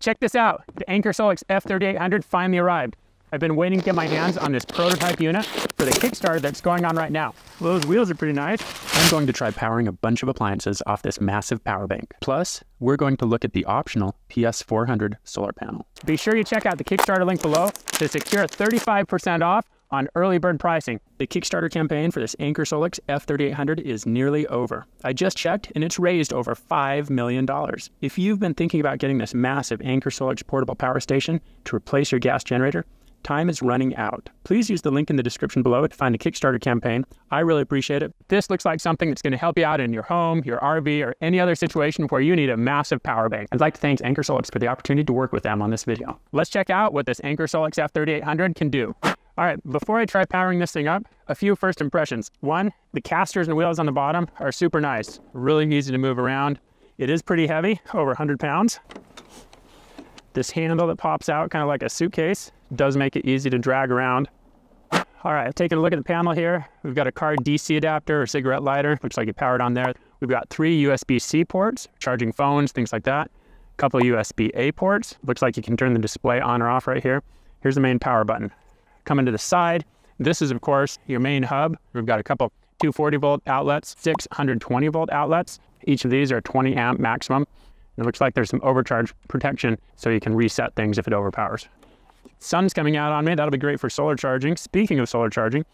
Check this out. The Anker Solix F3800 finally arrived. I've been waiting to get my hands on this prototype unit for the Kickstarter that's going on right now. Well, those wheels are pretty nice. I'm going to try powering a bunch of appliances off this massive power bank. Plus, we're going to look at the optional PS400 solar panel. Be sure you check out the Kickstarter link below to secure 35% off on early bird pricing. The Kickstarter campaign for this Anker Solix F3800 is nearly over. I just checked and it's raised over $5 million. If you've been thinking about getting this massive Anker Solix portable power station to replace your gas generator, Time is running out. Please use the link in the description below to find a Kickstarter campaign. I really appreciate it. This looks like something that's going to help you out in your home, your RV, or any other situation where you need a massive power bank. I'd like to thank Anker Solix for the opportunity to work with them on this video. Let's check out what this Anker Solix F3800 can do. All right, before I try powering this thing up, a few first impressions. One, the casters and wheels on the bottom are super nice, really easy to move around. It is pretty heavy, over 100 pounds. This handle that pops out kind of like a suitcase does make it easy to drag around. All right, taking a look at the panel here. We've got a car DC adapter or cigarette lighter. Looks like it powered on there. We've got three USB-C ports, charging phones, things like that. A couple USB-A ports. Looks like you can turn the display on or off right here. Here's the main power button. Coming to the side, this is of course your main hub. We've got a couple 240 volt outlets, 620 volt outlets. Each of these are 20 amp maximum. It looks like there's some overcharge protection so you can reset things if it overpowers. Sun's coming out on me. That'll be great for solar charging. Speaking of solar charging,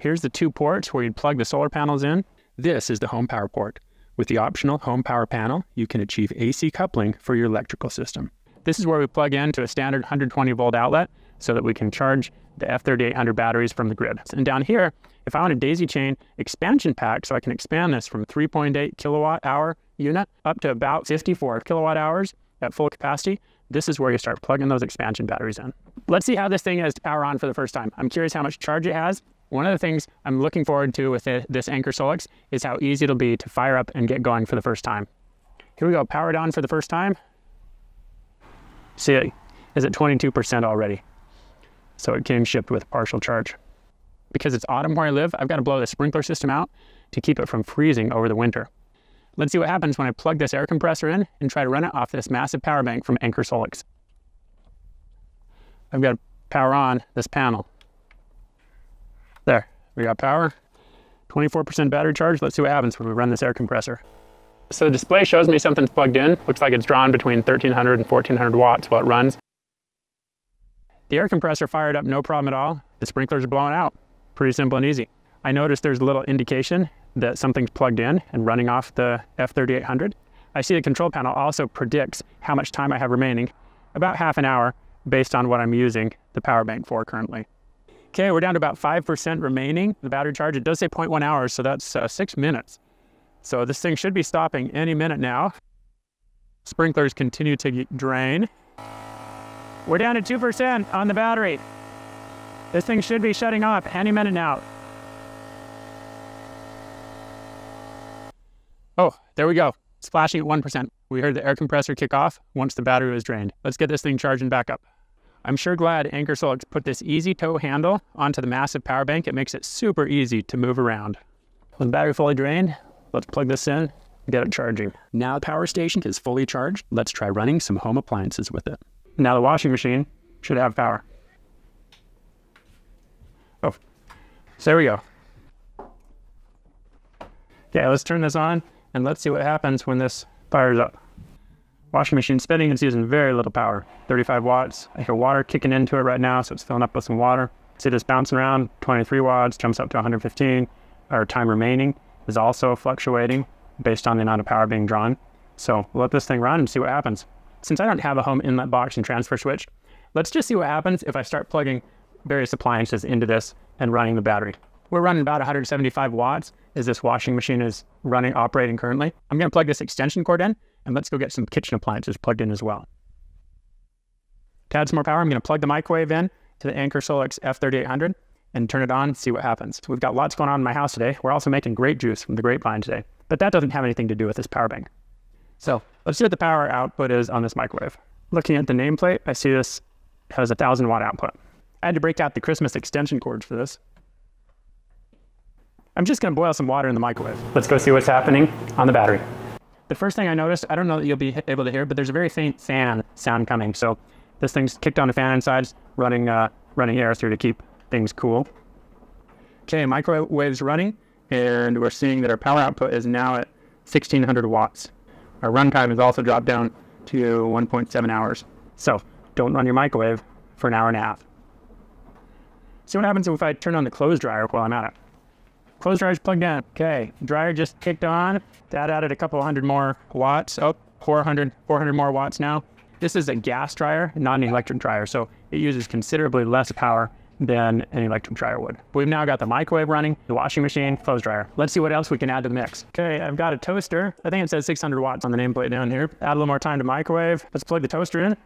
here's the two ports where you'd plug the solar panels in. This is the home power port. With the optional home power panel, you can achieve AC coupling for your electrical system. This is where we plug into a standard 120 volt outlet so that we can charge the F3800 batteries from the grid. And down here, if I want a daisy chain expansion pack, so I can expand this from 3.8 kilowatt hour unit up to about 54 kilowatt hours at full capacity, this is where you start plugging those expansion batteries in. Let's see how this thing is power on for the first time. I'm curious how much charge it has. One of the things I'm looking forward to with it, this Anker Solix is how easy it'll be to fire up and get going for the first time. Here we go, powered on for the first time. See it is at 22% already. So it came shipped with partial charge. Because it's autumn where I live, I've got to blow the sprinkler system out to keep it from freezing over the winter. Let's see what happens when I plug this air compressor in and try to run it off this massive power bank from Anker Solix. I've got to power on this panel. There, we got power. 24% battery charge. Let's see what happens when we run this air compressor. So the display shows me something's plugged in. Looks like it's drawn between 1300 and 1400 watts while it runs. The air compressor fired up no problem at all. The sprinklers are blowing out. Pretty simple and easy. I noticed there's a little indication that something's plugged in and running off the F3800. I see the control panel also predicts how much time I have remaining, about half an hour based on what I'm using the power bank for currently. Okay, we're down to about 5% remaining, the battery charge. It does say 0.1 hours, so that's uh, six minutes. So this thing should be stopping any minute now. Sprinklers continue to drain. We're down to 2% on the battery. This thing should be shutting off any minute now. Oh, there we go. It's flashing at 1%. We heard the air compressor kick off once the battery was drained. Let's get this thing charging back up. I'm sure glad Anker Solix put this easy tow handle onto the massive power bank. It makes it super easy to move around. With the battery fully drained, let's plug this in and get it charging. Now the power station is fully charged. Let's try running some home appliances with it. Now the washing machine should have power. Oh, so there we go. Okay, let's turn this on and let's see what happens when this fires up. Washing machine spinning, it's using very little power, 35 watts. I hear water kicking into it right now, so it's filling up with some water. See this bouncing around, 23 watts, jumps up to 115. Our time remaining is also fluctuating based on the amount of power being drawn. So we'll let this thing run and see what happens. Since I don't have a home inlet box and transfer switch, let's just see what happens if I start plugging various appliances into this and running the battery. We're running about 175 watts as this washing machine is running, operating currently. I'm gonna plug this extension cord in and let's go get some kitchen appliances plugged in as well. To add some more power, I'm gonna plug the microwave in to the Anker Solix F3800 and turn it on, and see what happens. We've got lots going on in my house today. We're also making grape juice from the grapevine today, but that doesn't have anything to do with this power bank. So let's see what the power output is on this microwave. Looking at the nameplate, I see this has a thousand watt output. I had to break out the Christmas extension cords for this. I'm just gonna boil some water in the microwave. Let's go see what's happening on the battery. The first thing I noticed, I don't know that you'll be able to hear, but there's a very faint fan sound coming. So this thing's kicked on a fan inside, running uh, running air through to keep things cool. Okay, microwave's running, and we're seeing that our power output is now at 1600 watts. Our runtime has also dropped down to 1.7 hours. So don't run your microwave for an hour and a half. See what happens if I turn on the clothes dryer while I'm at it. Clothes dryer's plugged in. Okay, dryer just kicked on. That added a couple hundred more watts. Oh, 400, 400 more watts now. This is a gas dryer, not an electric dryer, so it uses considerably less power than an electric dryer would. We've now got the microwave running, the washing machine, clothes dryer. Let's see what else we can add to the mix. Okay, I've got a toaster. I think it says 600 watts on the nameplate down here. Add a little more time to microwave. Let's plug the toaster in.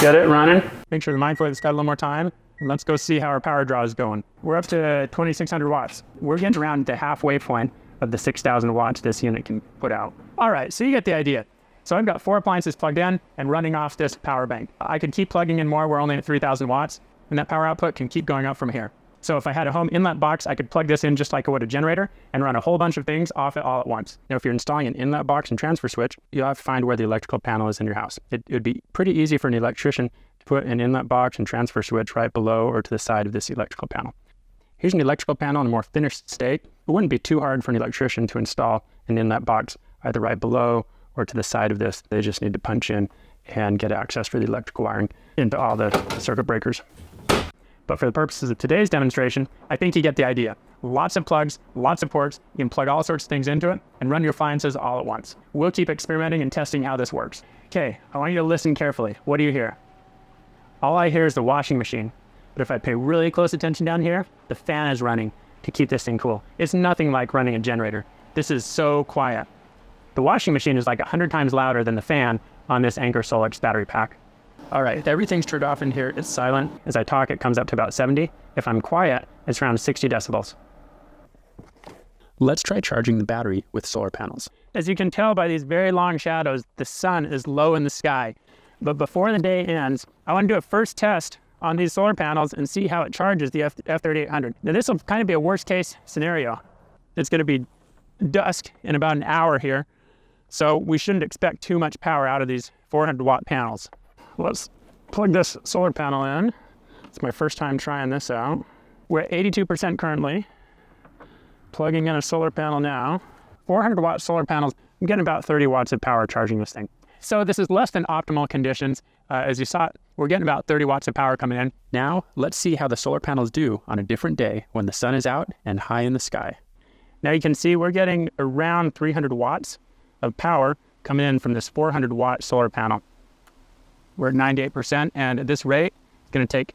Get it running. Make sure the microwave's got a little more time. Let's go see how our power draw is going. We're up to 2600 watts. We're getting around the halfway point of the 6000 watts this unit can put out. All right, so you get the idea. So I've got four appliances plugged in and running off this power bank. I could keep plugging in more. We're only at 3000 watts and that power output can keep going up from here. So if I had a home inlet box, I could plug this in just like I would a generator and run a whole bunch of things off it all at once. Now, if you're installing an inlet box and transfer switch, you'll have to find where the electrical panel is in your house. It would be pretty easy for an electrician to put an inlet box and transfer switch right below or to the side of this electrical panel. Here's an electrical panel in a more finished state. It wouldn't be too hard for an electrician to install an inlet box either right below or to the side of this. They just need to punch in and get access for the electrical wiring into all the circuit breakers. But for the purposes of today's demonstration, I think you get the idea. Lots of plugs, lots of ports, you can plug all sorts of things into it and run your appliances all at once. We'll keep experimenting and testing how this works. Okay, I want you to listen carefully. What do you hear? All I hear is the washing machine. But if I pay really close attention down here, the fan is running to keep this thing cool. It's nothing like running a generator. This is so quiet. The washing machine is like 100 times louder than the fan on this Anker Solix battery pack. All right, everything's turned off in here. It's silent. As I talk, it comes up to about 70. If I'm quiet, it's around 60 decibels. Let's try charging the battery with solar panels. As you can tell by these very long shadows, the sun is low in the sky. But before the day ends, I want to do a first test on these solar panels and see how it charges the F- F3800. Now this will kind of be a worst case scenario. It's going to be dusk in about an hour here. So we shouldn't expect too much power out of these 400 watt panels let's plug this solar panel in. It's my first time trying this out. We're at 82% currently. Plugging in a solar panel now. 400 watt solar panels, I'm getting about 30 watts of power charging this thing. So this is less than optimal conditions. Uh, as you saw, we're getting about 30 watts of power coming in. Now, let's see how the solar panels do on a different day when the sun is out and high in the sky. Now you can see we're getting around 300 watts of power coming in from this 400 watt solar panel. We're at 98%, and at this rate, it's going to take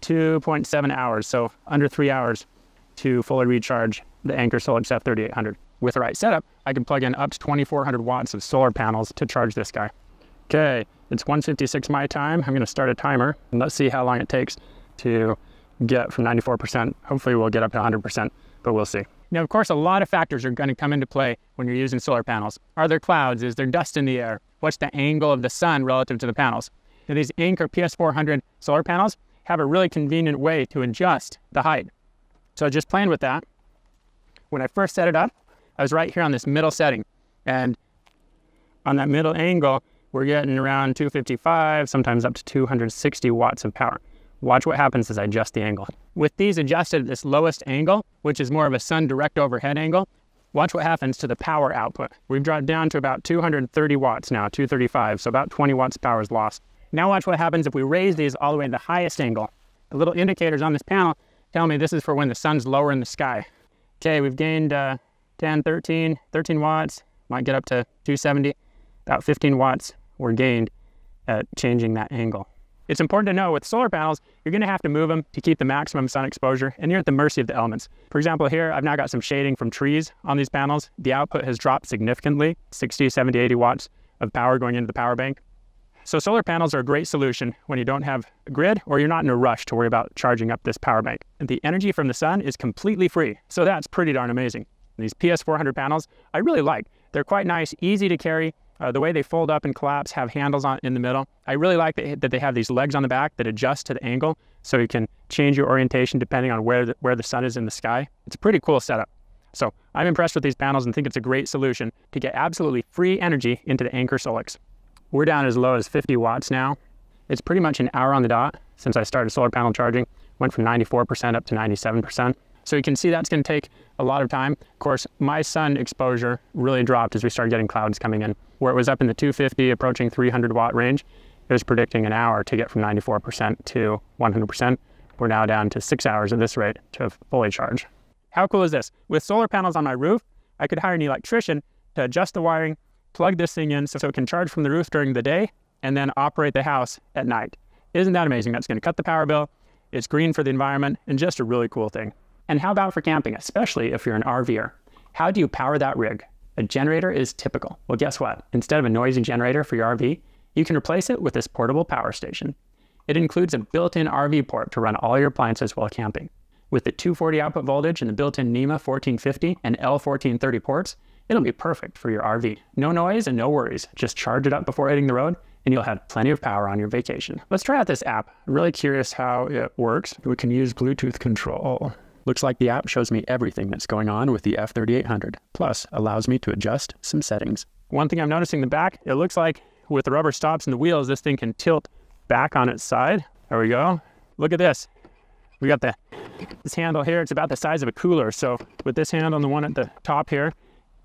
2.7 hours, so under three hours, to fully recharge the Anker Solix F3800. With the right setup, I can plug in up to 2,400 watts of solar panels to charge this guy. Okay, it's 156 my time. I'm going to start a timer, and let's see how long it takes to get from 94%. Hopefully, we'll get up to 100%, but we'll see. Now, of course, a lot of factors are going to come into play when you're using solar panels. Are there clouds? Is there dust in the air? What's the angle of the sun relative to the panels? Now, these Anker PS400 solar panels have a really convenient way to adjust the height. So I just playing with that. When I first set it up, I was right here on this middle setting. And on that middle angle, we're getting around 255, sometimes up to 260 watts of power. Watch what happens as I adjust the angle. With these adjusted at this lowest angle, which is more of a sun direct overhead angle, watch what happens to the power output. We've dropped down to about 230 watts now, 235, so about 20 watts power is lost. Now watch what happens if we raise these all the way to the highest angle. The little indicators on this panel tell me this is for when the sun's lower in the sky. Okay, we've gained uh, 10, 13, 13 watts, might get up to 270. About 15 watts were gained at changing that angle. It's important to know with solar panels, you're going to have to move them to keep the maximum sun exposure, and you're at the mercy of the elements. For example, here, I've now got some shading from trees on these panels. The output has dropped significantly, 60, 70, 80 watts of power going into the power bank. So solar panels are a great solution when you don't have a grid or you're not in a rush to worry about charging up this power bank. The energy from the sun is completely free, so that's pretty darn amazing. These PS400 panels, I really like. They're quite nice, easy to carry. Uh, the way they fold up and collapse, have handles on in the middle. I really like that, that they have these legs on the back that adjust to the angle, so you can change your orientation depending on where the, where the sun is in the sky. It's a pretty cool setup. So I'm impressed with these panels and think it's a great solution to get absolutely free energy into the Anker Solix. We're down as low as 50 watts now. It's pretty much an hour on the dot since I started solar panel charging. Went from 94% up to 97%. So you can see that's going to take a lot of time. Of course, my sun exposure really dropped as we started getting clouds coming in. Where it was up in the 250, approaching 300 watt range, it was predicting an hour to get from 94% to 100%. We're now down to six hours at this rate to fully charge. How cool is this? With solar panels on my roof, I could hire an electrician to adjust the wiring, plug this thing in so it can charge from the roof during the day, and then operate the house at night. Isn't that amazing? That's going to cut the power bill. It's green for the environment and just a really cool thing. And how about for camping, especially if you're an RVer? How do you power that rig? A generator is typical. Well, guess what? Instead of a noisy generator for your RV, you can replace it with this portable power station. It includes a built-in RV port to run all your appliances while camping. With the 240 output voltage and the built-in NEMA 1450 and L1430 ports, it'll be perfect for your RV. No noise and no worries. Just charge it up before hitting the road and you'll have plenty of power on your vacation. Let's try out this app. Really curious how it works. We can use Bluetooth control. Looks like the app shows me everything that's going on with the F3800, plus allows me to adjust some settings. One thing I'm noticing in the back, it looks like with the rubber stops and the wheels, this thing can tilt back on its side. There we go. Look at this. We got the this handle here. It's about the size of a cooler. So with this handle and the one at the top here,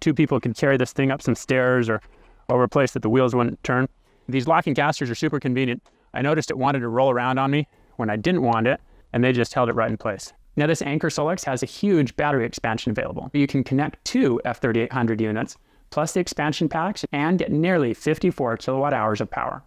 two people can carry this thing up some stairs or over a place that the wheels wouldn't turn. These locking casters are super convenient. I noticed it wanted to roll around on me when I didn't want it, and they just held it right in place. Now this Anker Solix has a huge battery expansion available. You can connect two F3800 units, plus the expansion packs, and get nearly 54 kilowatt hours of power.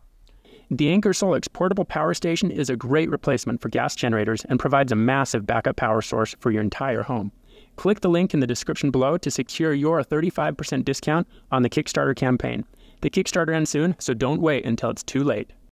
The Anker Solix portable power station is a great replacement for gas generators and provides a massive backup power source for your entire home. Click the link in the description below to secure your 35% discount on the Kickstarter campaign. The Kickstarter ends soon, so don't wait until it's too late.